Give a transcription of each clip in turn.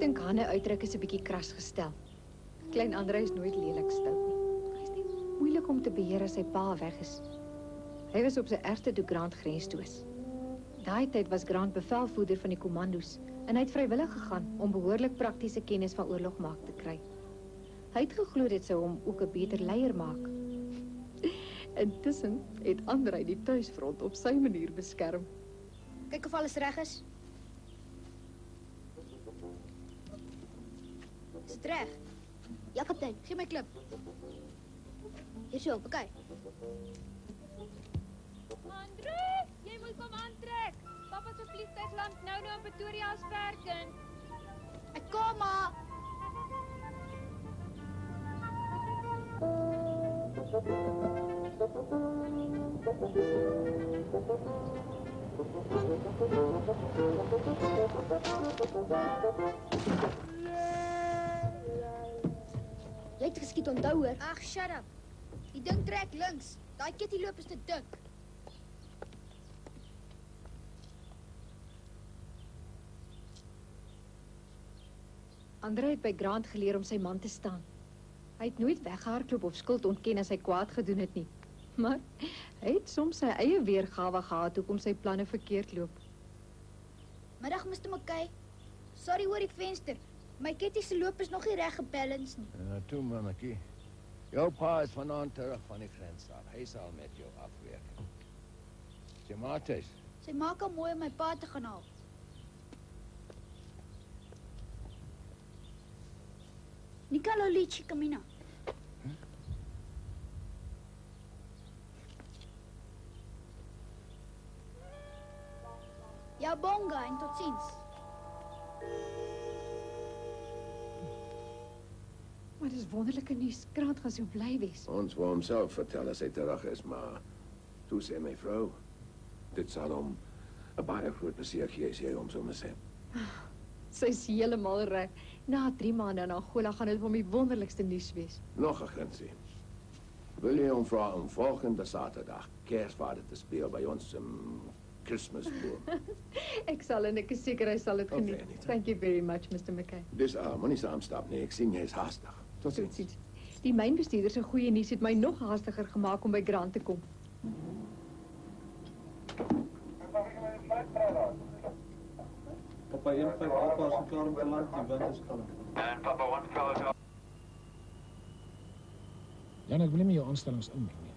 dink Hanne uitdruk is 'n bietjie kras gestel. Klein Andre is nooit lelik stout nie. Hy's net moeilik om te beheer as sy pa weg is. Hy was op sy ergste toe Grant grensdoos. Daai tyd was Grant bevelvoerder van die kommandos en hy het vrywillig gegaan om behoorlik praktiese kennis van oorlogmaak te kry. Hy het geglo dit sou hom ook 'n beter leier maak. Intussen het Andre die tuisfront op sy manier beskerm. Kyk of alles reg is. Is dit reg? Ja, kaptein. Gee my klip. Hier so. Okay. Andre, jy moet kom aantrek. Pappa se vliegtuig land nou nou in Pretoria as werking. Ek kom maar. Jy het geskiet onthou hoor. Ag, shut up. Die ding trek links. Daai kitty loop is te dik. Andre het by Grant geleer om sy man te staan. Hy het nooit weggehardloop of skuld ontken as hy kwaad gedoen het nie. Maar hy het soms sy eie weergawe gehad hoekom sy planne verkeerd loop. Middag, Mr. McKay. Sorry oor die venster. My kitty se loop is nog nie reg gebalanced nie. Ja, toe mannetjie. Jou pa is vanaand terug van die grens af. Hy sal met jou afwerk. Sy maatjies. Sy maak al mooi om my pa te gaan haal. Nicolo Lici Camina. Ja, bonga en tot ziens. Maar dis wonderlike nuus. Grant gaan so bly wees. Ons wou homself vertel as hy terug is, maar toe sê my vrou, dit sal hom 'n baie groot plesier gee as jy hom sou mis hê. Sy's heeltemal reg. Na 3 maande in Angola gaan dit vir hom die wonderlikste nuus wees. Nog 'n grensie. Wil jy hom vra om volgende Saterdag Kersvader te speel by ons um, Kersboom? Ek sal en ek is seker hy sal dit Okay, geniet. Anita. Thank you very much, Mr. McKay. Dis al, moenie saam stap nie. Ek sien jy's haastig. Tot Tot ziens. ziens. Die mynbestuurder se goeie nuus het my nog haastiger gemaak om by Grant te kom. Papa 15 Alpha is klaar om te land, die wind is kalm. Jan, ek wil nie meer jou aanstellings inmeng nie.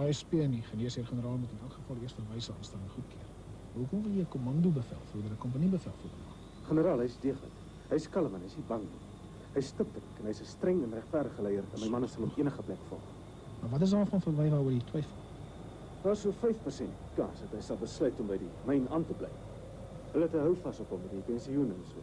ASP en die geneesheer-generaal moet in elk geval eers verwyse aanstelling goedkeur. Hoekom wil jy 'n komando bevelvoerder, 'n kompanie bevelvoerder maak? Generaal, hy's deeglik. Hy's kalm en hy's nie bang nie. Hy's stiptelik en hy's 'n streng en regverdige leier en my manne sal hom enige plek volg. Maar wat is daarvan verwy waaroor jy twyfel? Daar's so 5% kans dat hy sal besluit om by die myn aan te bly. Hulle het 'n houvas op hom met die pensioen en so.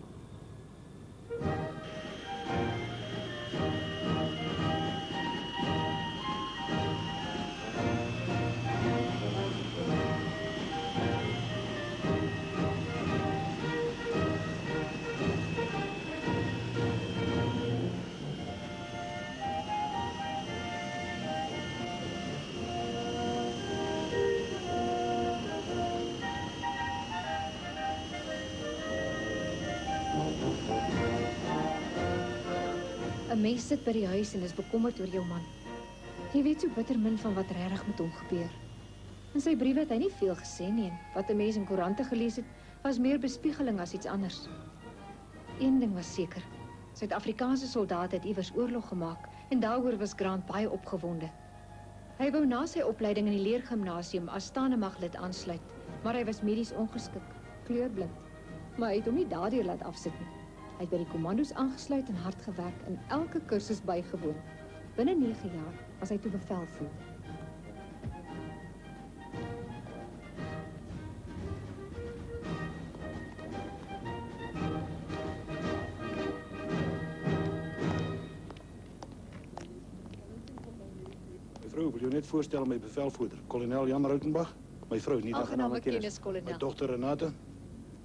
Een mens sit by die huis en is bekommerd oor jou man. Jy weet so bitter min van wat regtig met hom gebeur. In sy briewe het hy nie veel gesê nie en wat 'n mens in koerante gelees het, was meer bespiegeling as iets anders. Een ding was seker. Suid-Afrikaanse soldate het iewers oorlog gemaak en daaroor was Grant baie opgewonde. Hy wou na sy opleiding in die leergimnasium as staandemaglid aansluit, maar hy was medies ongeskik, kleurblind. Maar hy het hom nie daardeur laat afsit nie. Hy het by die kommandos aangesluit en hard gewerk en elke kursus bygewoon. Binne 9 jaar was hy toe bevelvoerder. Mevrou, wil jou net voorstel my bevelvoerder, kolonel Jan Rautenbach. My vrou, nie Aangename kennis, My kolonel. dogter Renate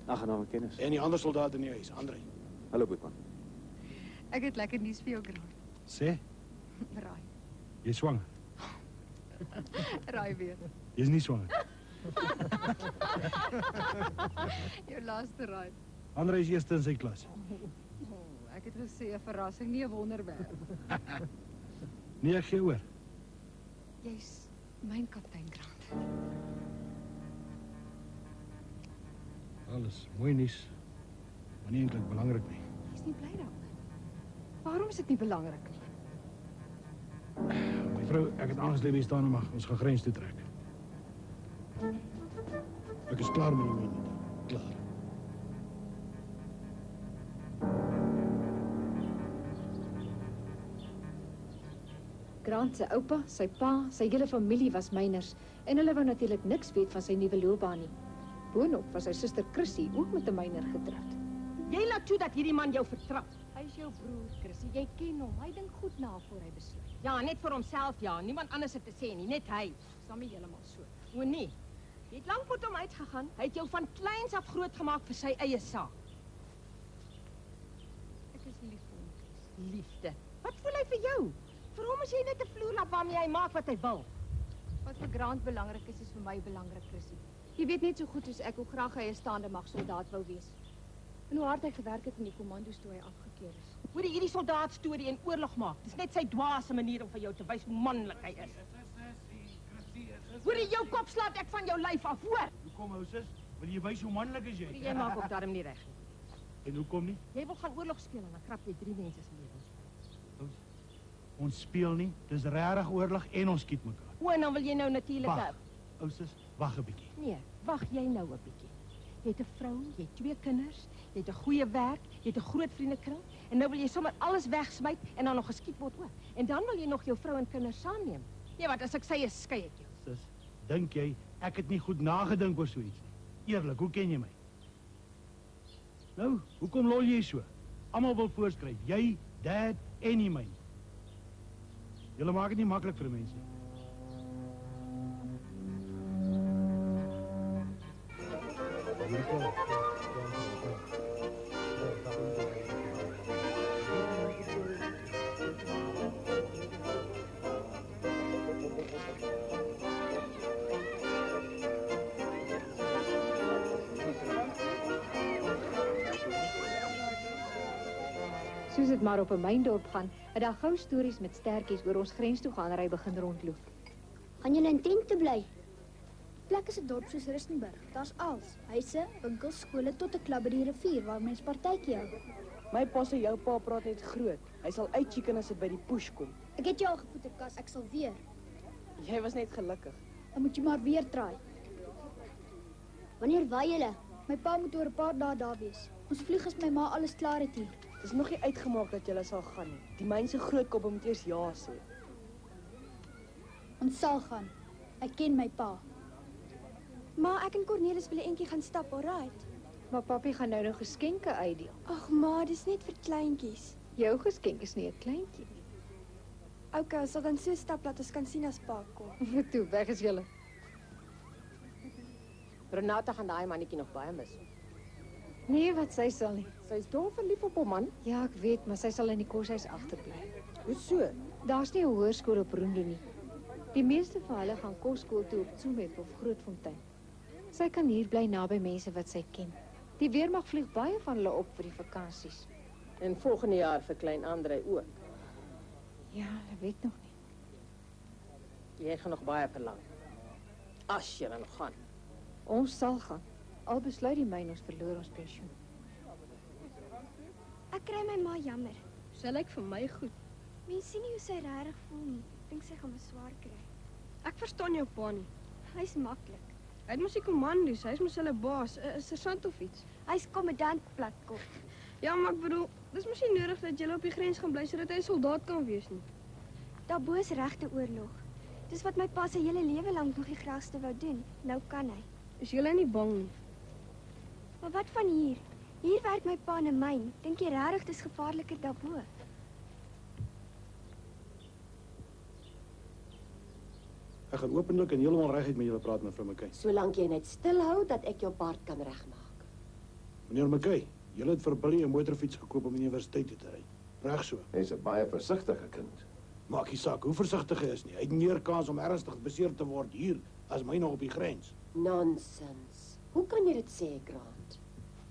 Aangename kennis. en die ander soldate in die huis, Andre. Hallo Boetman. Ek het lekker nuus vir jou, Grant. Sê, Raai. jy's swanger. Raai weer. Jy's nie swanger. Jou laaste raai. Andre is eerste in sy klas. Ek het gesê 'n verrassing, nie 'n wonderwerk. Nee, ek gee oor. Jy's myn kaptein Grant. Alles mooi nuus. Maar nie eintlik belangrik nie. Jy's nie bly daaroor. Waarom is dit nie belangrik nie? Mevrou, ek het aangesluit hier staan mag ons grens toe trek. Ek is klaar met minute. Klaar. Grant se oupa, sy pa, sy hele familie was myners en hulle wou natuurlik niks weet van sy nuwe loopbaan nie. Boonop was sy suster Chrissy ook met 'n myner getroud. Jy laat toe dat hierdie man jou vertrap. Hy's jou broer, Chrissy. Jy ken hom. Hy dink goed na voor hy besluit. Ja, net vir homself ja, niemand anders het te sê nie, net hy. Nie heeltemal so. O nee. Jy het lank met hom uitgegaan. Hy het jou van kleins af groot gemaak vir sy eie saak. Ek is lief vir hom. Liefde. Wat voel hy vir jou? Vir hom is jy net 'n vloerlap waarmee hy maak wat hy wil. Wat vir Grant belangrik is, is vir my belangrik, Chrissy. Jy weet net so goed soos ek hoe graag hy 'n staande mag soldaat wou wees. En hoe hard hy gewerk het in die kommandos toe hy afgekeur is. Hoor jy hierdie soldaat storie en oorlog maak? Dis net sy dwaase manier om vir jou te wys hoe manlik hy is. Hoor jy jou kop slaat ek van jou lyf af, hoor? Hoekom ou sis? Wil jy wys hoe manlik is jy? Jy maak op darm nie reg nie. En hoekom nie? Jy wil gaan oorlog speel en dan krap jy drie mense se lewens. Ons speel nie. Dis regtig oorlog en ons skiet mekaar. O, en dan wil jy nou natuurlik. Ou sis, wag 'n bietjie. Nee, wag jy nou 'n bietjie. Jy het 'n vrou, jy het twee kinders, jy het 'n goeie werk, jy het 'n groot vriendekring en nou wil jy sommer alles wegsmyt en dan nog geskiet word ook. En dan wil jy nog jou vrou en kinders saamneem. Nee, wat as ek sê is skei ek jou. Sis, dink jy ek het nie goed nagedink oor so iets nie? Eerlik, hoe ken jy my? Nou, hoekom lol jy so? Almal wil voorskryf. Jy, dad en nie my. Julle maak dit nie maklik vir mense nie. Soos dit maar op 'n myndorp gaan, het daar gou stories met stertjies oor ons grens toe gaan ry begin rondloop. Gaan julle in tente bly? Plek is 'n dorp soos Rustenburg. Daar's als, huise, winkels, skole tot 'n klub by die rivier waar mense partytjie hou. My pa se jou pa praat net groot. Hy sal uitchicken as dit by die push kom. Ek het jou al gevoeter, Kas, ek sal weer. Jy was net gelukkig. Dan moet jy maar weer try. Wanneer waai julle? My pa moet oor 'n paar dae daar wees. Ons vlieg as my ma alles klaar het hier. Dis nog nie uitgemaak dat julle sal gaan nie. Die mense groot kop moet eers ja sê. Ons sal gaan. Ek ken my pa. Maar ek en Cornelis wil 'n entjie gaan stap, alright? Maar papi gaan nou nog geskenke uitdeel. Ag, ma, dis net vir kleintjies. Jou geskenk is nie 'n kleintjie nie. Okay, ons sal dan so stap dat ons kan sien as pa kom. Toe, weg is julle. Renata gaan daai mannetjie nog baie mis. Nee, wat sy sal nie. Sy's dol verlief op hom man. Ja, ek weet, maar sy sal in die koshuis agterbly. Hoe so? Daar's nie 'n hoërskool op Roondo nie. Die meeste van hulle gaan kosskool toe op Tsumeb of Grootfontein. Sy kan hier bly naby mense wat sy ken. Die weermag vlieg baie van hulle op vir die vakansies. En volgende jaar vir klein Andre ook. Ja, ek weet nog nie. Jy gaan nog baie verlang. As jy dan gaan. Ons sal gaan. Al besluit die myn ons verloor ons pensioen. Ek kry my ma jammer. Sy lyk vir my goed. Mens sien nie hoe sy regtig voel nie. Dink sy gaan beswaar kry. Ek verstaan jou pa nie. Hy's maklik. Hy het mos die kommandos, hy's mos hulle baas, 'n sergeant of iets. Hy's kommandant platkop. Ja, maar ek bedoel, dis mos nie nodig dat jy op die grens gaan bly sodat hy 'n soldaat kan wees nie. Daarbo is regte oorlog. Dis wat my pa se hele lewe lank nog die graagste wou doen. Nou kan hy. Is jy nie bang nie? Maar wat van hier? Hier werk my pa in 'n myn. Dink jy regtig dis gevaarliker daarbo? Ek gaan openlik en heeltemal reguit met julle praat mevrou McKay. Solank jy net stilhou dat ek jou baard kan regmaak. Meneer McKay, julle het vir Billy 'n motorfiets gekoop om universiteit toe te ry. Reg so. Hy's 'n baie versigtige kind. Maak nie saak hoe versigtig hy is nie. Hy het meer kans om ernstig beseer te word hier as myne op die grens. Nonsens. Hoe kan jy dit sê, Grant?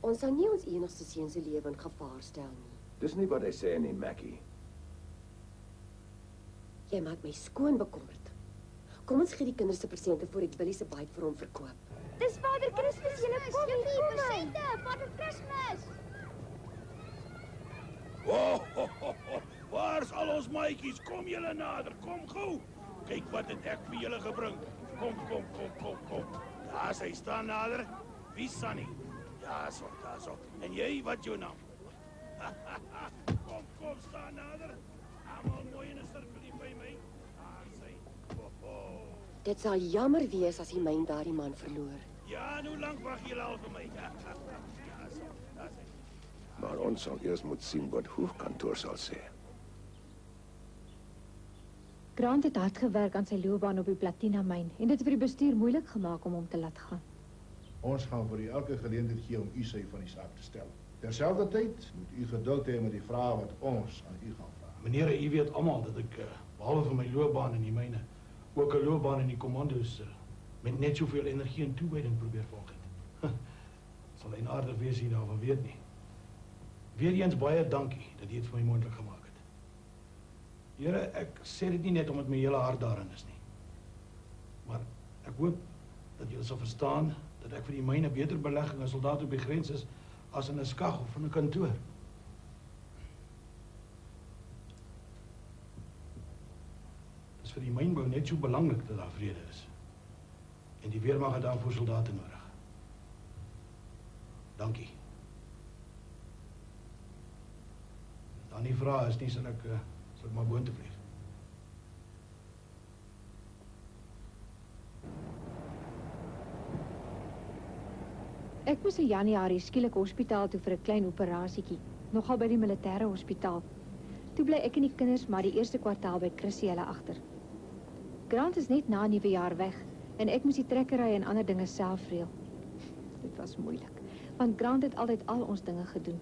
Ons sal nie ons enigste seun se lewe in gevaar stel nie. Dis nie wat hy sê nie, Mackie. Jy maak my skoon bekommerd. Kom ons gee die kinders se persente voor ek Billy se byt vir hom verkoop. Dis Vader Kersfees, julle kom hier, kom persente, Vader Kersfees. Oh, ho, ho, ho. Waar's al ons maatjies? Kom julle nader, kom gou. Kyk wat het ek vir julle gebring. Kom, kom, kom, kom, kom. Daar sy staan nader. Wie Sunny? Ja, so, daar so. En jy, wat jou naam? kom, kom, staan nader. Dit sal jammer wees as die myn daardie man verloor. Ja, en hoe lank wag julle al vir my? Ja, sy. Maar ons sal eers moet sien wat hoofkantoor sal sê. Grant het hard gewerk aan sy loopbaan op die Platina myn en dit het vir die bestuur moeilik gemaak om hom te laat gaan. Ons gaan vir u elke geleentheid gee om u sy van die saak te stel. Terselfdertyd moet u geduld hê met die vrae wat ons aan u gaan vra. Meneer, u weet almal dat ek eh, behalwe vir my loopbaan in die myne ook 'n loopbaan in die kommandos met net soveel energie en toewyding probeer volg het. Sal en aardig wees hier daarvan weet nie. Weereens baie dankie dat jy dit vir my moontlik gemaak het. Here, ek sê dit nie net omdat my hele hart daarin is nie. Maar ek hoop dat julle sal verstaan dat ek vir die myne beter belegging as soldaat op die grens is as in 'n skag of in 'n kantoor. Dit is vir die mynbou net so belangrik dat daar vrede is. En die weermag het daarvoor soldate nodig. Dankie. Daar nie vrae is nie, sal ek eh, sal ek maar boontoe vlieg. Ek moes in Januarie skielik hospitaal toe vir 'n klein operasietjie, nogal by die militêre hospitaal. Toe bly ek en die kinders maar die eerste kwartaal by Chrissy hulle agter. Grant is net na nuwejaar weg en ek moes die trekkery en ander dinge self reël. Dit was moeilik, want Grant het altyd al ons dinge gedoen.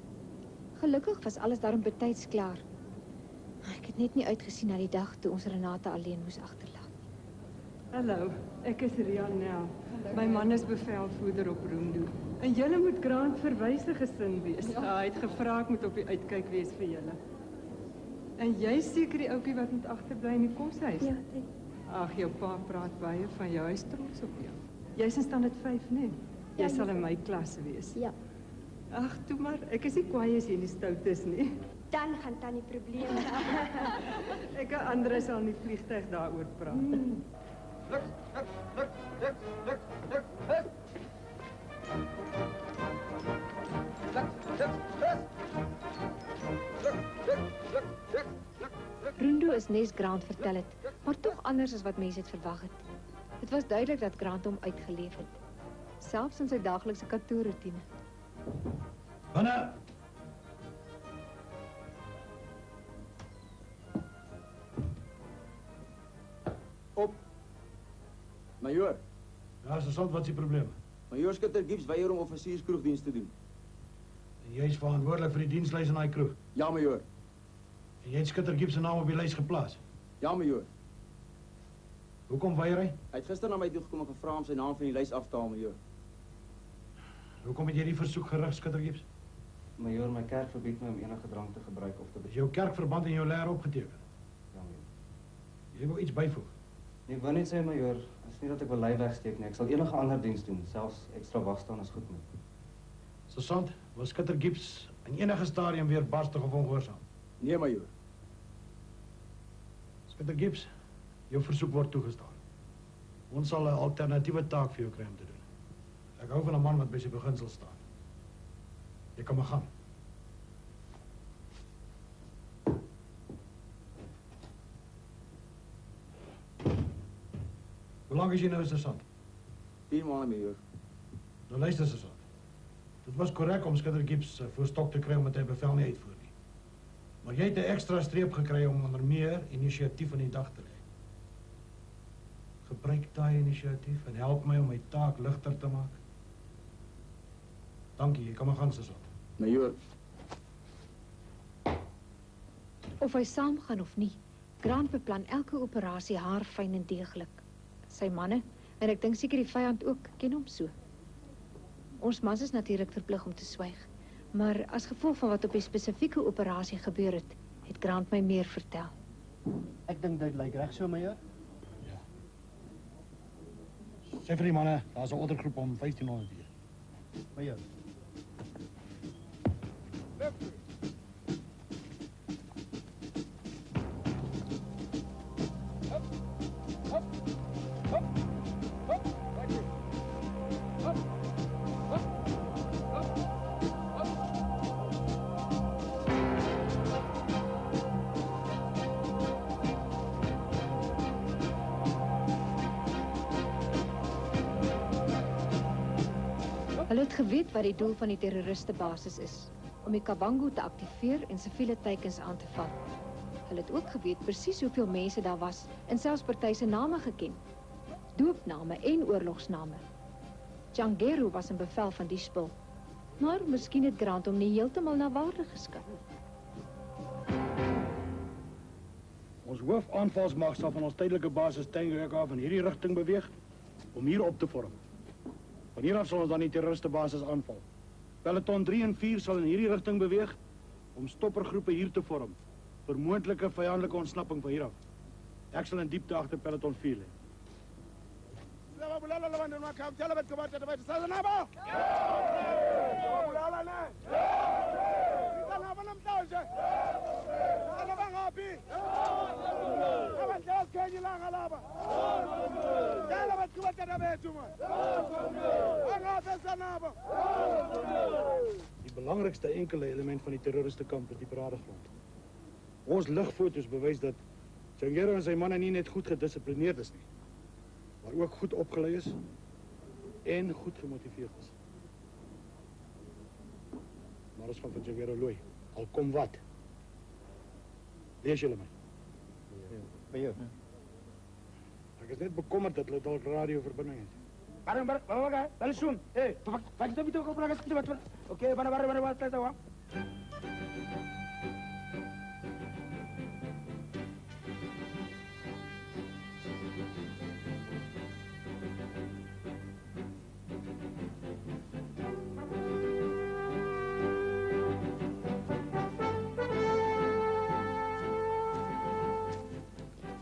Gelukkig was alles daarom betyds klaar. Ek het net nie uitgesien na die dag toe ons Renate alleen moes agterlaat. Hallo, ek is Rianel. My man is bevelvoerder op Roomdo. En julle moet Grant verwyse gesin wees. Ja. Hy het gevra ek moet op die uitkyk wees vir julle. En jy seker die ouetjie wat moet agterbly in die koshuis? Ja, dit. Ag, jou pa praat baie van jou. Is trots op jou. Jy's in standaard 5, né? Jy Ja, sal in my klas wees. Ja. Ag, toe maar. Ek is nie kwaai as jy nie stout is nie. Dan gaan tannie probleme. ek en Andre sal in die vliegtyg daaroor praat. Mm. Rundo is nes Grant vertel het, maar tog anders as wat mense het verwag het. Dit was duidelik dat Grant hom uitgeleef het, selfs in sy daaglikse kantoorroetine. Binne. Op. Majoor. Ja, sergeant, wat is die probleem? Majoor Skutter Gibbs weier om offisierskroegdiens te doen. En jy's verantwoordelik vir die dienslys in daai kroeg. Ja, majoor. En jy het Skutter Gibbs se naam op die lys geplaas. Ja, majoor. Hoekom weier hy? Hy het gister na my toe gekom en gevra om sy naam van die lys af te haal, majoor. Hoekom het jy die versoek gerig, Skutter Gibbs? Majoor, my kerk verbied my om enige drank te gebruik of te Is jou kerkverband en jou leer opgeteken? Ja, majoor. Jy wil iets byvoeg. Nee, wou net sê, majoor, is nie dat ek wil lei wegsteek nie. Ek sal enige ander diens doen, selfs ekstra wag staan is goed met. Sergeant, was Skutter Gibbs in enige stadium weer barstig of ongehoorsaam? Nee, majoor. Skutter Gibbs, jou versoek word toegestaan. Ons sal 'n alternatiewe taak vir jou kry om te doen. Ek hou van 'n man wat by sy beginsel staan. Jy kan maar gaan. Hoe lank is jy nou sergeant? 10 maande, majoor. Nou luister sergeant. Dit was korrek om Skutter Gibbs uh, voor stok te kry omdat hy bevel nie uitvoer nie. Maar jy het 'n ekstra streep gekry om onder meer inisiatief aan die dag te lê. Gebruik daai inisiatief en help my om my taak ligter te maak. Dankie, jy kan maar gaan sergeant. Majoor. Of hy saamgaan of nie, Grant beplan elke operasie haarfyn en deeglik. Sy manne en ek dink seker die vyand ook ken hom so. Ons mans is natuurlik verplig om te swyg, Maar as gevolg van wat op die spesifieke operasie gebeur het, het Grant my meer vertel. Ek dink dit lyk reg so, meneer. Sê vir die manne, daar's 'n ordergroep om 1500 uur. Meneer. Hulle geweet wat die doel van die terroriste basis is, om die Kavango te aktiveer en siviele teikens aan te val. Hulle het ook geweet presies hoeveel mense daar was en selfs party se name geken. Doopname en oorlogsname. Changero was in bevel van die spul. Maar miskien het Grant hom nie heeltemal na waarde geskat. Ons hoofaanvalsmag sal van ons tydelike basis Tangrek af in hierdie rigting beweeg om hier op te vorm. Van hier af sal ons dan die terroriste basis aanval. Peloton 3 en 4 sal in hierdie rigting beweeg om stoppergroepe hier te vorm vir moontlike ontsnapping van hier af. Ek sal in diepte agter Peloton 4 lê. Labantwana emakhaya kutshela bethu kabatata bethu saze nabo babulala ne sisa nabo namhlanje sala bangaphi abadle basikhenye ilanga laba tshela bethu kabatata bethu man bangaphi sanabo Die belangrikste enkele element van die terroristekamp is die paradegrond. Ons ligfoto's bewys dat Changero en sy manne nie net goed gedissiplineerd is nie, maar ook goed opgelei is en goed gemotiveerd is. Maar ons gaan van Changero looi, al kom wat. Lees julle my. Meneer. Ik is net bekommerd dat hulle dalk radioverbinding is. Waarom waar waar waar? Wel soon. Hey, wat jy de ook op raak skryf wat. Okay, wanneer wanneer wanneer wat sê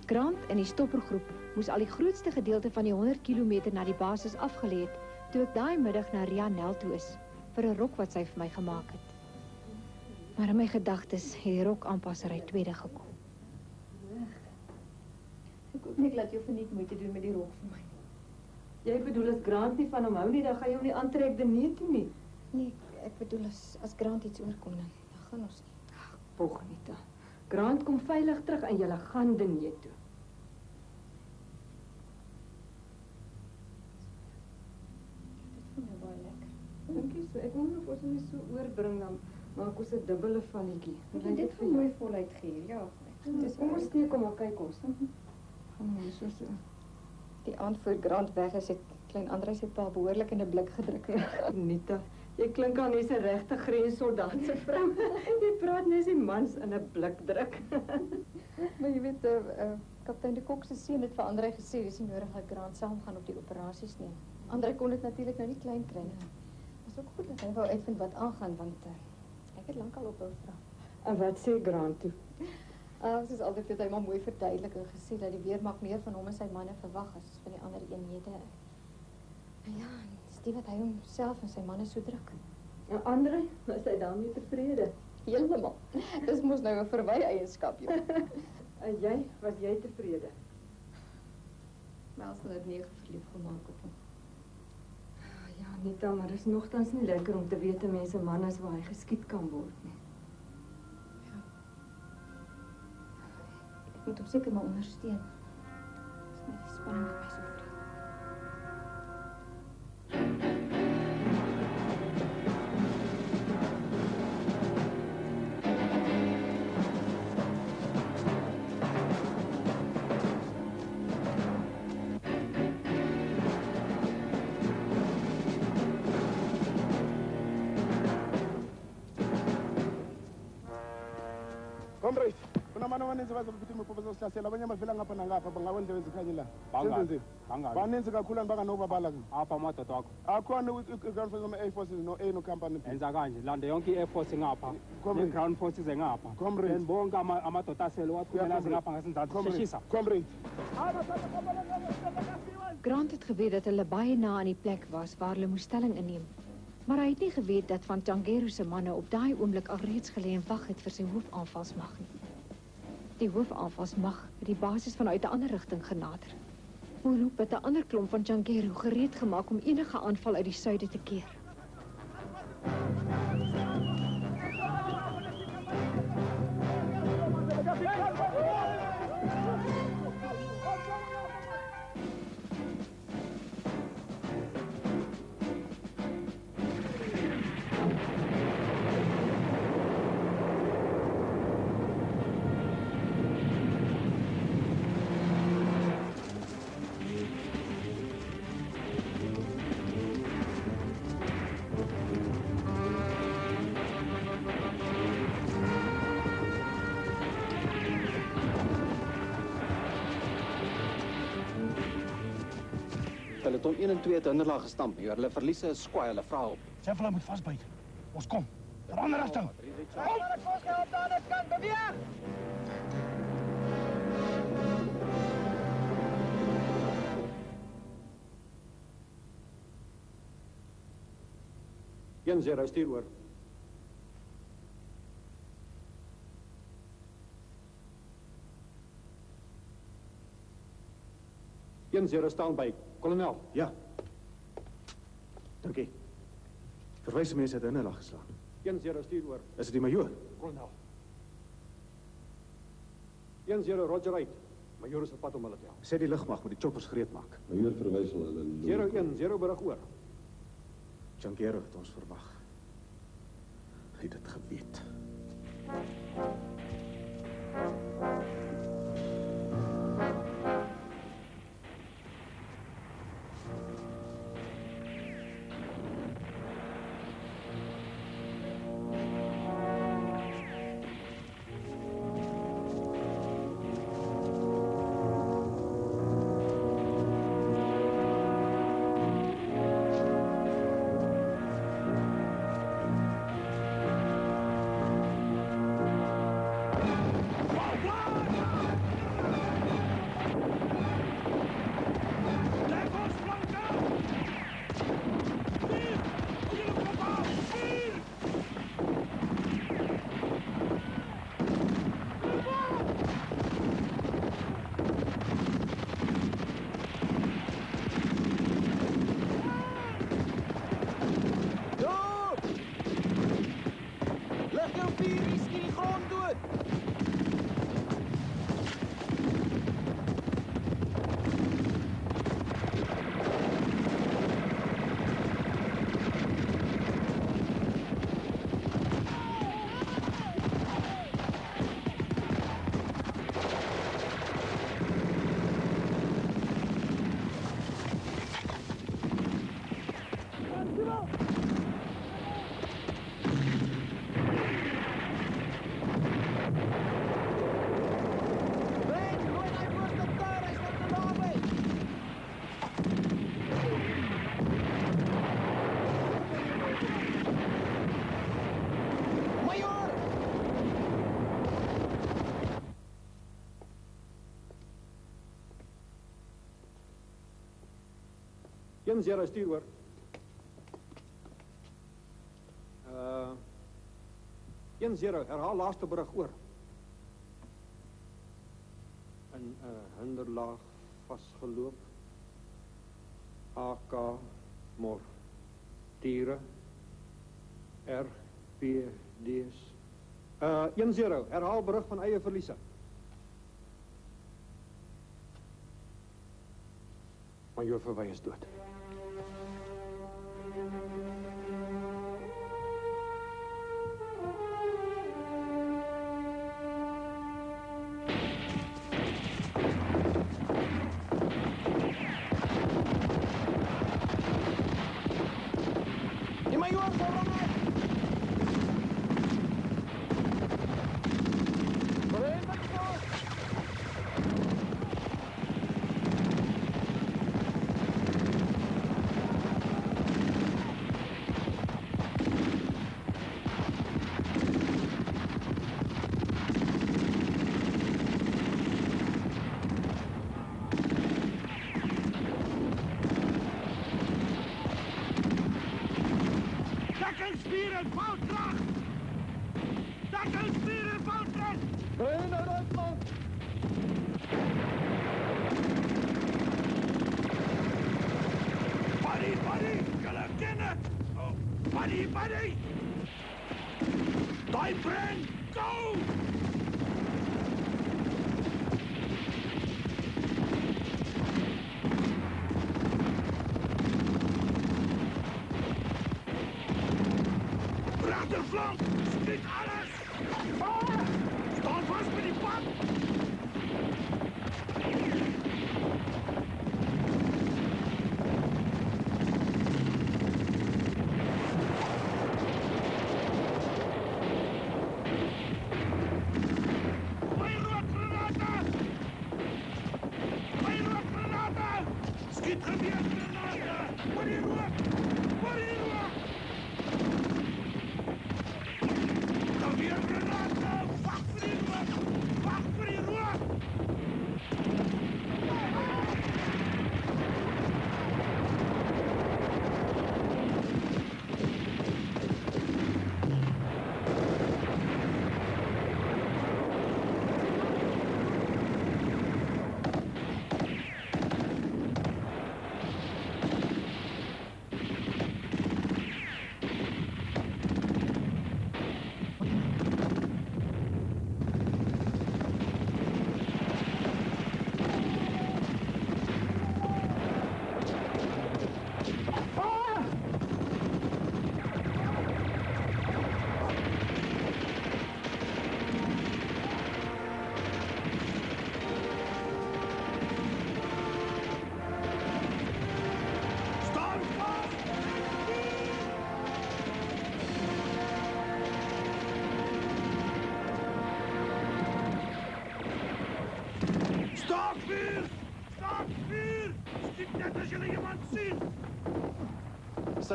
Krant en die stoppergroep moes al die grootste gedeelte van die 100 km na die basis afgelê het toe ek daai middag na Rianel toe is vir 'n rok wat sy vir my gemaak het. Maar in my gedagtes het die rok aanpassery tweede gekom. Ek hoop nie laat jou verniet moeite doen met die rok vir my. Jy bedoel as Grant nie van hom hou nie, dan gaan jy hom nie aantrek nee toe nie. Nee, ek bedoel as as Grant iets oorkom dan, dan gaan ons nie. Pognita. Grant kom veilig terug en jy gaan nee toe. Ek hom nie so oorbring dan maak ons 'n dubbele valletjie. Ek het dit vir mooi voluit gehuur, ja. Dis kom ons steek hom maar kyk ons. Gaan ons so so. Die aand voor Grant weg is het klein Andre se pa behoorlik in 'n blik gedruk. Nita, jy klink al net 'n regte grenssoldaat se vrou. jy praat net die mans in 'n blik druk. maar jy weet, uh, uh, kaptein de Kok se seun het vir Andre gesê dis nie nodig dat Grant saam gaan op die operasies nie. Andre kon dit natuurlik nou nie klein kry nie. Is ook goed dat hy wou uitvind wat aangaan want uh, ek het lankal op hom vra. En wat sê Grant toe? Uh, soos altyd het hy maar mooi verduidelik en gesê dat die weermag meer van hom en sy manne verwag as van die ander eenhede. Nou ja, dis wat hy homself en sy manne so druk. En Andre, was hy daarmee tevrede? Heeltemal. Dis mos nou 'n verwy eienskap, joh. en jy, was jy tevrede? Mels het nie verlief gemaak op hom. Ja, Nita, maar dit is nogtans nie lekker om te weet 'n mens se man is waar hy geskiet kan word nie. Ek moet hom seker maar ondersteun. Dis net die spanning vir my so vreemd. Nou abantu abaninzi bazokuthi imiphofu zosihlasela abanye bavela ngapha nangapha bangawe ndlebe zikhanye la? Bangaki? baninzi kakhulu and banganobabala apha amadoda wakho. Akhona i-ground forces ama-air forces no-a no-company enza kanje lande yonke i-air force ngapha ne-ground forces engapha then bonke ama- amadoda asele wathumela comrade. ngapha Comrade. Grant het geweet dat hulle baie na aan die plek was waar hulle moes stelling inneem. Maar hy het nie geweet dat van Tangero se manne op daai oomblik alreeds gelê en wag het vir sy hoofaanvalsmag nie. Die hoofaanvalsmag het die basis vanuit 'n ander rigting genader. Moeroep het 'n ander klomp van Tangero gereed gemaak om enige aanval uit die suide te keer. Peloton 1 en 2 het hinderlaag gestamp. Hier, hulle verliese is skwaai, hulle vra op. Sê vir hulle moet vasbyt. Ons kom. Verander rigting. Een zero stuur oor. Een zero staan by. Kolonel. Ja. Dankie. verwys mense het in hulle geslaan Een zero stuur oor. is dit die majoor Kolonel. Een zero Roger Wright. Major is op pad om hulle te help. sê die lugmag moet die choppers gereed maak Majoor verwysel hulle Zero een, zero berig oor. Jankero het ons verwag hy het dit geweet Doop! Een zero stuur oor. Uh een zero, herhaal laaste berig oor. In 'n uh, hinderlaag vasgeloop. AK mor. Tiere. RPD's. Uh 10, herhaal berig van eie verliese. Major Verwy is dood. thank you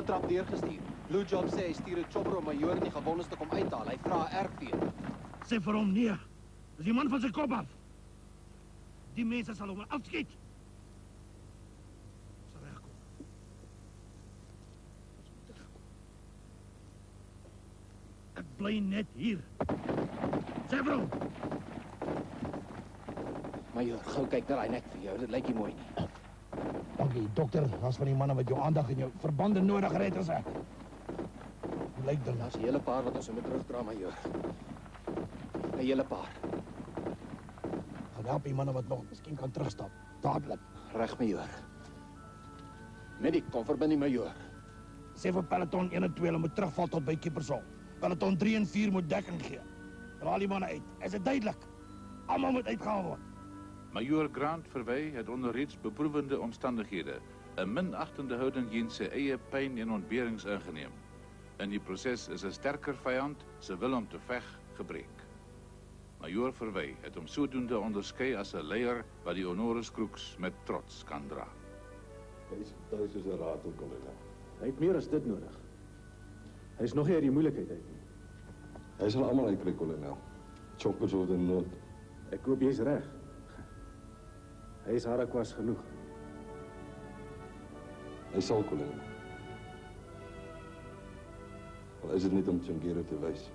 Sitrap deurgestuur. Blue Job sê hy stuur 'n chopper om majoor in die gewondes te kom uithaal. Hy vra RP. Sê vir hom nee. Dis die man van sy kop af. Die mense sal hom afskiet. Ek bly net hier. Sê vir hom. Majoor, gou kyk na daai nek vir jou. Dit lyk nie mooi nie. Dankie, dokter. Daar's van die manne wat jou aandag en jou verbande nodig het as. Hoe lyk dit? Daar's 'n hele paar wat ons moet terugdra, majoor. 'n Hele paar. Gaan help die manne wat nog miskien kan terugstap. Dadelik. Reg, majoor. Medic, kom verbind die majoor. Sê vir peloton 1 en 2 hulle moet terugval tot by Kiepershol. Peloton 3 en 4 moet dekking gee. Raal die manne uit. Is dit duidelik? Almal moet uitgehaal word. Majoor Grant Verwy het onder reeds beproewende omstandighede 'n minachtende houding jeens sy eie pyn en ontberings ingeneem. In die proses is 'n sterker vyand se wil om te veg gebreek. Majoor Verwy het hom sodoende onderskei as 'n leier wat die honoris crux met trots kan dra. Hy's tuis soos 'n ratel, kolonel. Hy het meer as dit nodig. Hy's nog nie uit die moeilikheid uit nie. Hy sal almal uitkry, kolonel. Choppers word in nood. Ek hoop jy's reg. Hy is harakwas genoeg. Hy sal, kolonel. Al is dit net om Tjangere te wys.